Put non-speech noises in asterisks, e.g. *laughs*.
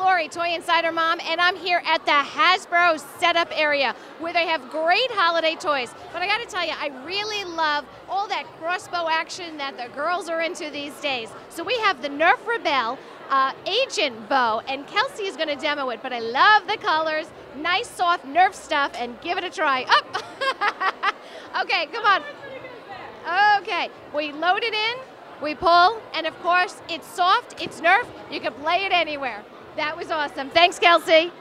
Murray, Toy Insider Mom, and I'm here at the Hasbro setup area where they have great holiday toys. But I got to tell you, I really love all that crossbow action that the girls are into these days. So we have the Nerf Rebelle, uh, Agent Bow, and Kelsey is going to demo it. But I love the colors, nice soft Nerf stuff, and give it a try. Up. *laughs* okay, come on. Okay, we load it in. We pull, and of course, it's soft, it's Nerf, you can play it anywhere. That was awesome. Thanks, Kelsey.